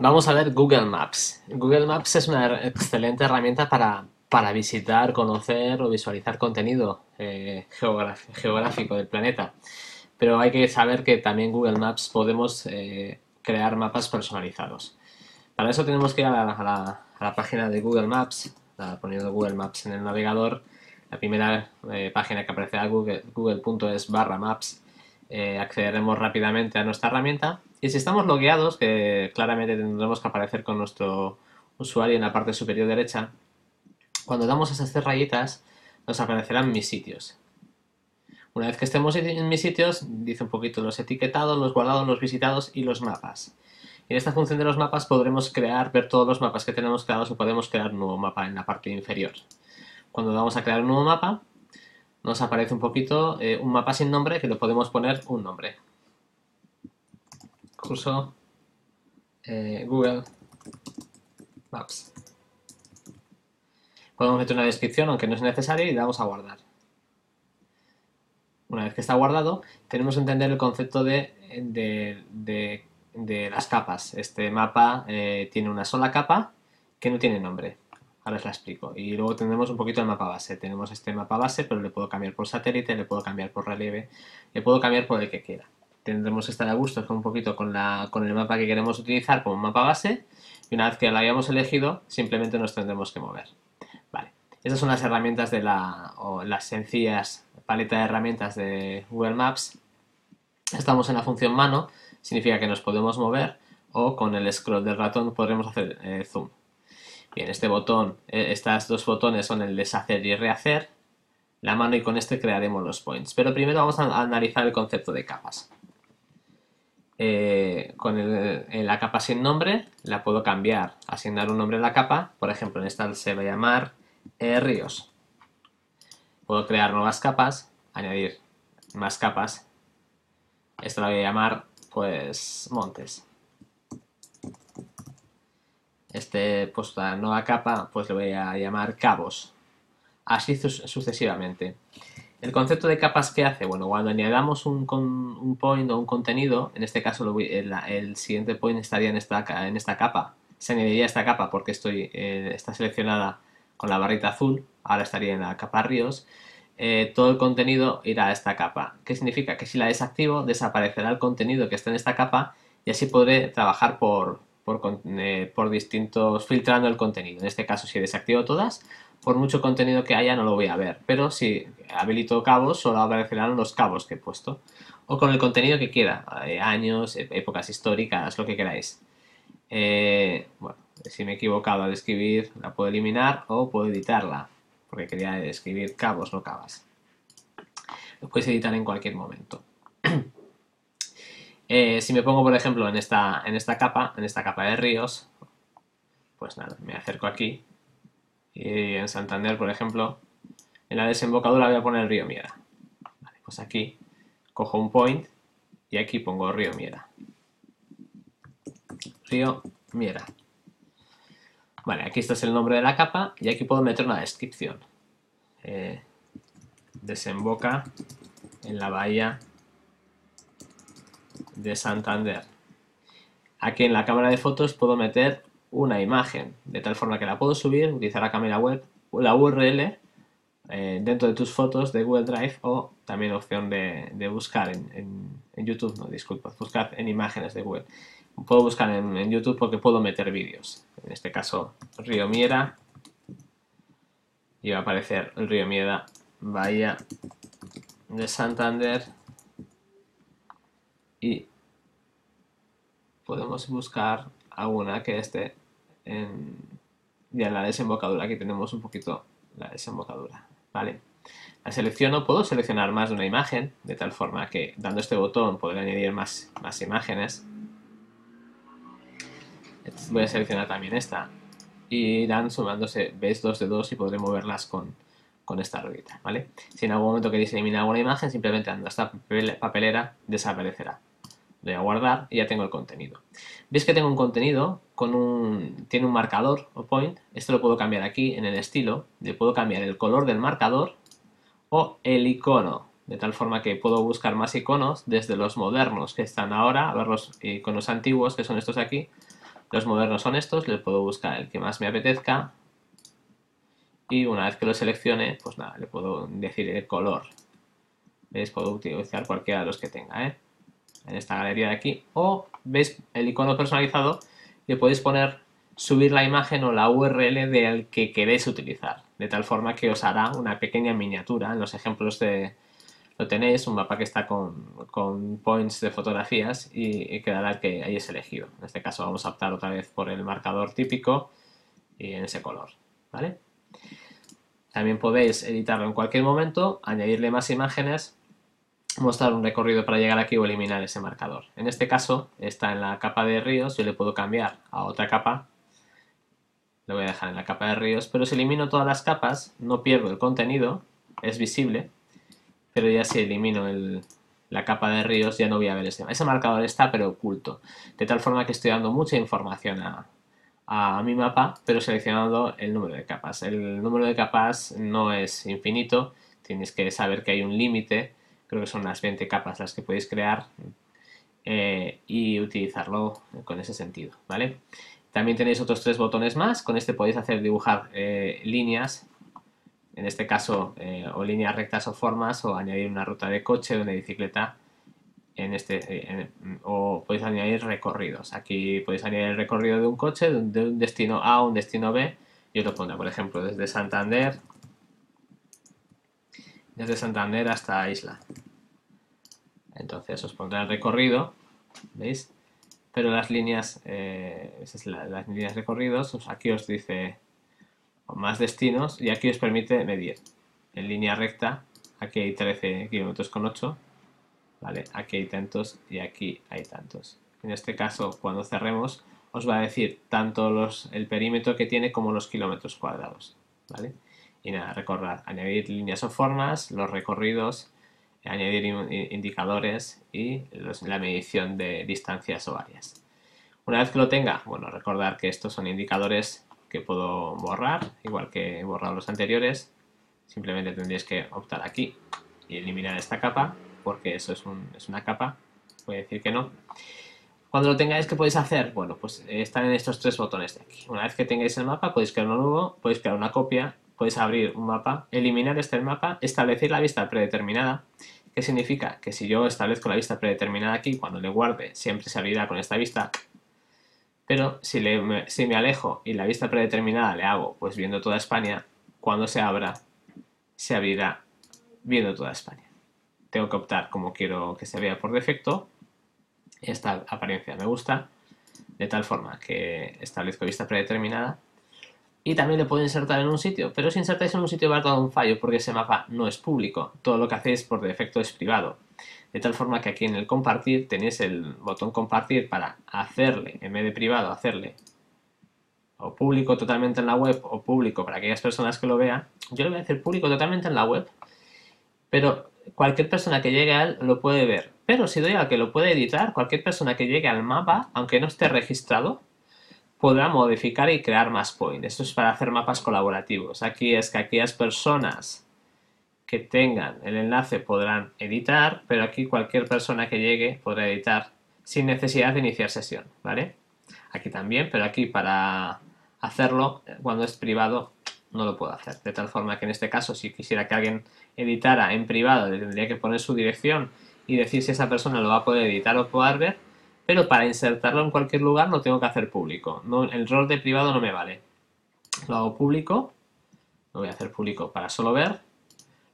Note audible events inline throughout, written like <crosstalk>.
Vamos a ver Google Maps. Google Maps es una excelente herramienta para, para visitar, conocer o visualizar contenido eh, geográfico del planeta. Pero hay que saber que también Google Maps podemos eh, crear mapas personalizados. Para eso tenemos que ir a la, página de Google Maps, poniendo Google Maps en el navegador. La primera eh, página que aparecerá google.es google barra maps. accederemos rápidamente a nuestra herramienta y si estamos logueados, que claramente tendremos que aparecer con nuestro usuario en la parte superior derecha, cuando damos esas tres rayitas nos aparecerán mis sitios. Una vez que estemos en mis sitios, dice un poquito los etiquetados, los guardados, los visitados y los mapas. En esta función de los mapas podremos crear, ver todos los mapas que tenemos creados o podemos crear un nuevo mapa en la parte inferior. Cuando vamos a crear un nuevo mapa, nos aparece un poquito eh, un mapa sin nombre que le podemos poner un nombre curso eh, Google Maps. Podemos meter una descripción, aunque no es necesario, y le damos a guardar. Una vez que está guardado, tenemos que entender el concepto de, de, las capas. Este mapa eh, tiene una sola capa que no tiene nombre. Ahora os la explico. Y luego tendremos un poquito el mapa base. Tenemos este mapa base, pero le puedo cambiar por satélite, le puedo cambiar por relieve, le puedo cambiar por el que quiera tendremos que estar a gusto un poquito con, la, con el mapa que queremos utilizar como mapa base y una vez que lo hayamos elegido simplemente nos tendremos que mover. Vale, estas son las herramientas de la, o las sencillas paleta de herramientas de Google Maps. Estamos en la función mano, significa que nos podemos mover o con el scroll del ratón podremos hacer eh, zoom. Bien, este botón, eh, estas dos botones son el deshacer y rehacer, la mano y con este crearemos los points. Pero primero vamos a analizar el concepto de capas. Eh, con la capa sin nombre la puedo cambiar, asignar un nombre a la capa, por ejemplo en esta se va a llamar eh, ríos. Puedo crear nuevas capas, añadir más capas, esta la voy a llamar pues montes. Este, pues nueva capa pues le voy a llamar cabos, así sucesivamente. El concepto de capas, ¿qué hace? Bueno, cuando añadamos un, un point o un contenido, en este caso el, siguiente point estaría en esta, en esta capa. Se añadiría esta capa porque estoy, eh, está seleccionada con la barrita azul, ahora estaría en la capa ríos. Eh, todo el contenido irá a esta capa. ¿Qué significa? Que si la desactivo, desaparecerá el contenido que está en esta capa y así podré trabajar por, por, eh, por distintos, filtrando el contenido. En este caso, si desactivo todas, por mucho contenido que haya no lo voy a ver, pero si habilito cabos solo aparecerán los cabos que he puesto. O con el contenido que quiera, eh, años, épocas históricas, lo que queráis. Eh, bueno, si me he equivocado al escribir la puedo eliminar o puedo editarla, porque quería escribir cabos, no cabas. Lo puedes editar en cualquier momento. <clears throat> Eh, si me pongo, por ejemplo, en esta, en esta capa, en esta capa de ríos, pues nada, me acerco aquí y en Santander, por ejemplo, en la desembocadura voy a poner río Miera. pues aquí cojo un point y aquí pongo río Miera. Río Miera. Vale, aquí este es el nombre de la capa y aquí puedo meter una descripción. Eh, desemboca en la bahía de Santander. Aquí en la cámara de fotos puedo meter una imagen, de tal forma que la puedo subir, utilizar la cámara web, la URL eh, dentro de tus fotos de Google Drive o también opción de, buscar en, YouTube, no, disculpa, buscar en imágenes de Google. Puedo buscar en, YouTube porque puedo meter vídeos. En este caso, Río Miera. Y va a aparecer Río Miera, Bahía de Santander. Y podemos buscar alguna que esté en, ya en la desembocadura, aquí tenemos un poquito la desembocadura, ¿vale? La selecciono, puedo seleccionar más de una imagen, de tal forma que dando este botón podré añadir más, más imágenes. Voy a seleccionar también esta. Y irán sumándose, veis, dos de dos y podré moverlas con, con esta ruedita, ¿vale? Si en algún momento queréis eliminar alguna imagen, simplemente dando esta papelera desaparecerá voy a guardar y ya tengo el contenido. ¿Veis que tengo un contenido con un, tiene un marcador o point? Esto lo puedo cambiar aquí en el estilo. Le puedo cambiar el color del marcador o el icono. De tal forma que puedo buscar más iconos desde los modernos que están ahora, a ver los iconos antiguos que son estos aquí. Los modernos son estos, le puedo buscar el que más me apetezca y una vez que lo seleccione, pues nada, le puedo decir el color. ¿Veis? Puedo utilizar cualquiera de los que tenga, ¿eh? En esta galería de aquí. O, ¿veis? El icono personalizado, le podéis poner subir la imagen o la URL del que queréis utilizar. De tal forma que os hará una pequeña miniatura. En los ejemplos de, lo tenéis, un mapa que está con, points de fotografías y, quedará el que hayáis elegido. En este caso vamos a optar otra vez por el marcador típico y en ese color. ¿vale? También podéis editarlo en cualquier momento, añadirle más imágenes, mostrar un recorrido para llegar aquí o eliminar ese marcador. En este caso está en la capa de ríos, yo le puedo cambiar a otra capa, lo voy a dejar en la capa de ríos, pero si elimino todas las capas no pierdo el contenido, es visible, pero ya si elimino la capa de ríos ya no voy a ver ese. Ese marcador está pero oculto, de tal forma que estoy dando mucha información a, a mi mapa, pero seleccionando el número de capas. El número de capas no es infinito, tienes que saber que hay un límite, creo que son las 20 capas las que podéis crear eh, y utilizarlo con ese sentido, ¿vale? También tenéis otros tres botones más, con este podéis hacer dibujar eh, líneas, en este caso eh, o líneas rectas o formas, o añadir una ruta de coche o una bicicleta en este o podéis añadir recorridos. Aquí podéis añadir el recorrido de un coche de un destino A a un destino B. Yo lo pondré, por ejemplo, desde Santander desde Santander hasta Isla. Entonces os pondré el recorrido, ¿veis? Pero las líneas, eh, esas las líneas recorridos, aquí os dice más destinos y aquí os permite medir. En línea recta, aquí hay 13 kilómetros con 8 ¿vale? Aquí hay tantos y aquí hay tantos. En este caso, cuando cerremos, os va a decir tanto los, el perímetro que tiene como los kilómetros cuadrados, ¿vale? Y nada, recordad, añadir líneas o formas, los recorridos, añadir indicadores y la medición de distancias o áreas. Una vez que lo tenga, bueno, recordar que estos son indicadores que puedo borrar, igual que he borrado los anteriores. Simplemente tendréis que optar aquí y eliminar esta capa porque eso es, un, es una capa, voy a decir que no. Cuando lo tengáis, ¿qué podéis hacer? Bueno, pues eh, están en estos tres botones de aquí. Una vez que tengáis el mapa, podéis crear uno nuevo, podéis crear una copia, podéis abrir un mapa, eliminar este mapa, establecer la vista predeterminada, ¿Qué significa que si yo establezco la vista predeterminada aquí, cuando le guarde, siempre se abrirá con esta vista, pero si, si me alejo y la vista predeterminada le hago pues viendo toda España, cuando se abra, se abrirá viendo toda España tengo que optar como quiero que se vea por defecto. Esta apariencia me gusta, de tal forma que establezco vista predeterminada. Y también le puedo insertar en un sitio, pero si insertáis en un sitio va a dar un fallo porque ese mapa no es público. Todo lo que hacéis por defecto es privado. De tal forma que aquí en el compartir tenéis el botón compartir para hacerle, en vez de privado, hacerle o público totalmente en la web o público para aquellas personas que lo vean. Yo le voy a hacer público totalmente en la web, pero cualquier persona que llegue a él lo puede ver. Pero si doy a que lo puede editar, cualquier persona que llegue al mapa, aunque no esté registrado, podrá modificar y crear más points. Esto es para hacer mapas colaborativos. Aquí es que aquellas personas que tengan el enlace podrán editar, pero aquí cualquier persona que llegue podrá editar sin necesidad de iniciar sesión, ¿vale? Aquí también, pero aquí para hacerlo, cuando es privado, no lo puedo hacer. De tal forma que en este caso, si quisiera que alguien editara en privado, le tendría que poner su dirección y decir si esa persona lo va a poder editar o poder ver, pero para insertarlo en cualquier lugar lo tengo que hacer público. El rol de privado no me vale. Lo hago público, lo voy a hacer público para solo ver,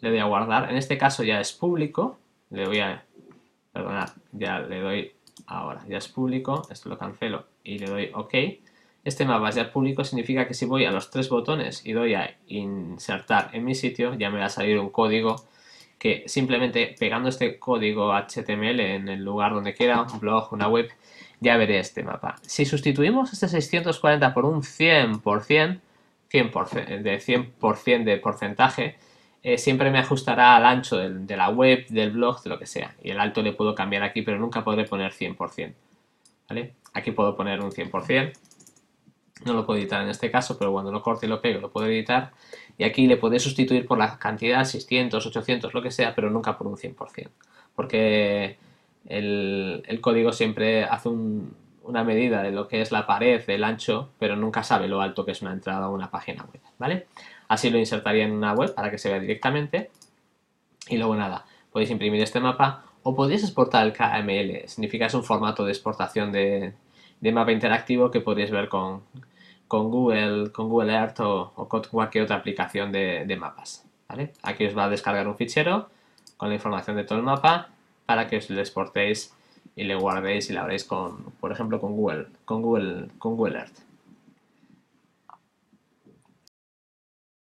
le doy a guardar, en este caso ya es público, le voy a, perdonad, ya le doy ahora, ya es público, esto lo cancelo y le doy OK. Este mapa ya público significa que si voy a los tres botones y doy a insertar en mi sitio, ya me va a salir un código que simplemente pegando este código HTML en el lugar donde quiera, un blog, una web, ya veré este mapa. Si sustituimos este 640 por un 100%, 100% de 100% de porcentaje, eh, siempre me ajustará al ancho de la web, del blog, de lo que sea. Y el alto le puedo cambiar aquí, pero nunca podré poner 100%. ¿vale? Aquí puedo poner un 100%. No lo puedo editar en este caso, pero cuando lo corte y lo pego lo puedo editar. Y aquí le puedo sustituir por la cantidad 600, 800, lo que sea, pero nunca por un 100%. Porque el, código siempre hace un, una medida de lo que es la pared, el ancho, pero nunca sabe lo alto que es una entrada a una página web, ¿vale? Así lo insertaría en una web para que se vea directamente. Y luego nada, podéis imprimir este mapa o podéis exportar el KML. Significa es un formato de exportación de, mapa interactivo que podéis ver con, con, Google, con Google Earth o, con cualquier otra aplicación de, mapas. ¿vale? Aquí os va a descargar un fichero con la información de todo el mapa para que os lo exportéis y le guardéis y lo abréis con, por ejemplo, con Google, con Google, con Google Earth.